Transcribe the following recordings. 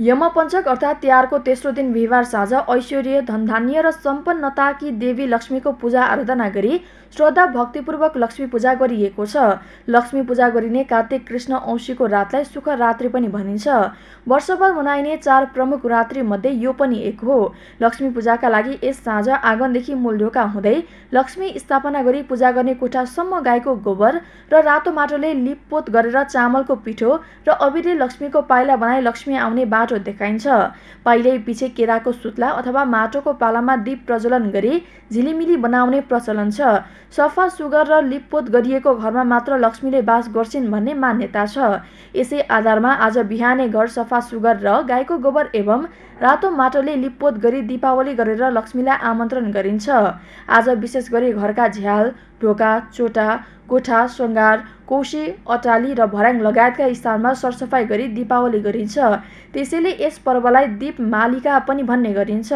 यमपञ्चक अर्थात् तिहारको तेस्रो दिन बिहिबार साँझ ऐश्वर्य धनधान्य र सम्पन्नताकी देवी लक्ष्मीको पूजा आराधना गरी श्रद्धा भक्तिपूर्वक लक्ष्मी पूजा गरिएको छ। लक्ष्मी पूजा गरिने कार्तिक कृष्ण औँसीको रातलाई सुख रात्रि पनि भनिन्छ। वर्षभर मनाइने चार प्रमुख रात्रि मध्ये यो पनि एक हो। लक्ष्मी पूजाका लागि यस साँझ आँगनदेखि मूल ढोका हुँदै लक्ष्मी स्थापना गरी पूजा गर्ने कोठासम्म गाईको गोबर र रातो माटोले लिपपोत गरेर चामलको पिठो र अबिरले लक्ष्मीको पाइला बनाई लक्ष्मी आउने बाटो देखाइन्छ। पाइलै पछि केराको सुत्ला अथवा माटोको पालामा दीप प्रज्वलन गरी झिलिमिली बनाउने प्रचलन छ। सफा सुगर र लिपपोत गरिएको घरमा मात्र लक्ष्मीले बास गर्छिन् भन्ने मान्यता छ। यसै आधारमा आज बिहानै घर सफा सुगर र गाईको गोबर एवं रातो माटोले लिपपोत गरी दीपावली गरेर लक्ष्मीलाई आमन्त्रण गरिन्छ। आज विशेष गरी घरका झ्याल ढोका चोटा कोठा सङ्घार कोशी अटाली र भर्याङ लगायतका स्थानमा सरसफाइ गरी दीपावली गरिन्छ। त्यसैले यस पर्वलाई दीप मालिका पनि भन्ने गरिन्छ।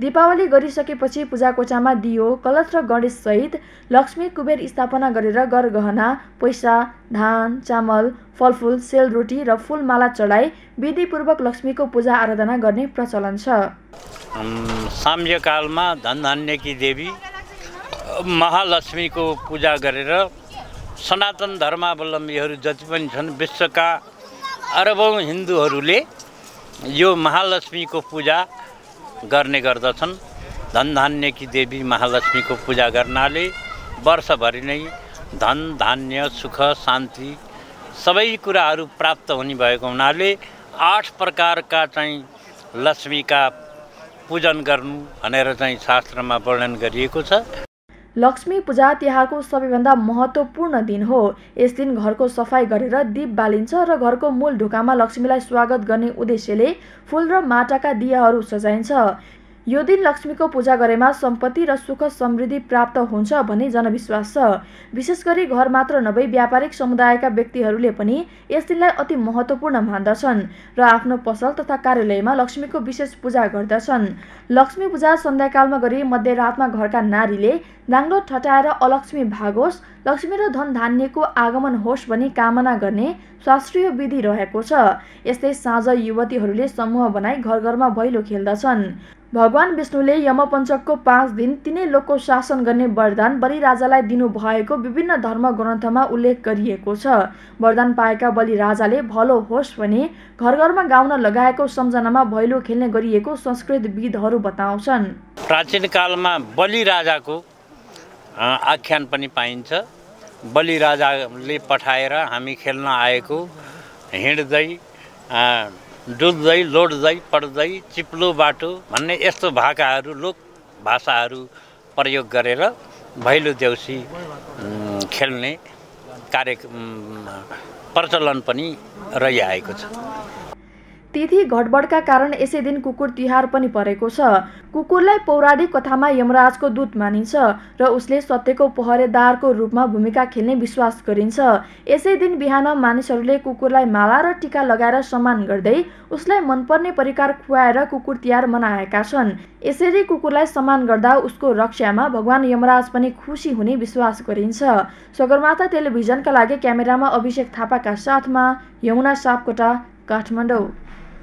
दीपावली गरिसकेपछि पूजाकोठामा दियो कलश र गणेशसहित लक्ष्मी कुबेर स्थापना गरेर गरगहना पैसा धान चामल फलफुल सेलरोटी र फुलमाला चढाई विधिपूर्वक लक्ष्मीको पूजा आराधना गर्ने प्रचलन छ। साम्यकालमा धनधान्यकी देवी महालक्ष्मीको पूजा गरेर सनातन धर्मावलम्बीहरू जति पनि छन् विश्वका अरबौँ हिन्दूहरूले यो महालक्ष्मीको पूजा गर्ने गर्दछन्। धनधान्यकी देवी महालक्ष्मीको पूजा गर्नाले वर्षभरि नै धन धान्य सुख शान्ति सबै कुराहरू प्राप्त हुने भएको हुनाले आठ प्रकारका चाहिँ लक्ष्मीका पूजन गर्नु भनेर चाहिँ शास्त्रमा वर्णन गरिएको छ। लक्ष्मी पूजा तिहारको सबैभन्दा महत्त्वपूर्ण दिन हो। यस दिन घरको सफाइ गरेर दीप बालिन्छ र घरको मूल ढोकामा लक्ष्मीलाई स्वागत गर्ने उद्देश्यले फुल र माटाका दियाहरू सजाइन्छ। यो दिन लक्ष्मीको पूजा गरेमा सम्पत्ति र सुख समृद्धि प्राप्त हुन्छ भन्ने जनविश्वास छ। विशेष गरी घर मात्र नभई व्यापारिक समुदायका व्यक्तिहरूले पनि यस दिनलाई अति महत्त्वपूर्ण मान्दछन् र आफ्नो पसल तथा कार्यालयमा लक्ष्मीको विशेष पूजा गर्दछन्। लक्ष्मी पूजा सन्ध्याकालमा गरी मध्यरातमा घरका नारीले नाङ्लो ठटाएर अलक्ष्मी भागोस् लक्ष्मी र धन धान्यको आगमन होस् भनी कामना गर्ने शास्त्रीय विधि रहेको छ। यस्तै साँझ युवतीहरूले समूह बनाई घर घरमा भैलो खेल्दछन्। भगवान विष्णुले यमपञ्चकको पाँच दिन तिनै लोकको शासन गर्ने वरदान बलिराजालाई दिनुभएको विभिन्न धर्म ग्रन्थमा उल्लेख गरिएको छ। वरदान पाएका बलिराजाले भलो होस् भने घर घरमा गाउन लगाएको सम्झनामा भैलो खेल्ने गरिएको संस्कृत विधहरू बताउँछन्। प्राचीन कालमा बलिराजाको आख्यान पनि पाइन्छ। बलिराजाले पठाएर हामी खेल्न आएको हिँड्दै डुल्दै लोड्दै पढ्दै चिप्लो बाटो भन्ने यस्तो भाकाहरू लोक भाषाहरू प्रयोग गरेर भैलो देउसी खेल्ने कार्य प्रचलन पनि रहिआएको छ। तिथि घटबडका कारण यसै दिन कुकुर तिहार पनि परेको छ। कुकुरलाई पौराणिक कथामा यमराजको दूत मानिन्छ र उसले सत्यको पहरेदारको रूपमा भूमिका खेल्ने विश्वास गरिन्छ। यसै दिन बिहान मानिसहरूले कुकुरलाई माला र टिका लगाएर सम्मान गर्दै उसलाई मनपर्ने परिकार खुवाएर कुकुर तिहार मनाएका छन्। यसरी कुकुरलाई सम्मान गर्दा उसको रक्षामा भगवान यमराज पनि खुसी हुने विश्वास गरिन्छ। सगरमाथा टेलिभिजनका लागि क्यामेरामा अभिषेक थापाका साथमा यमुना सापकोटा काठमाडौँ।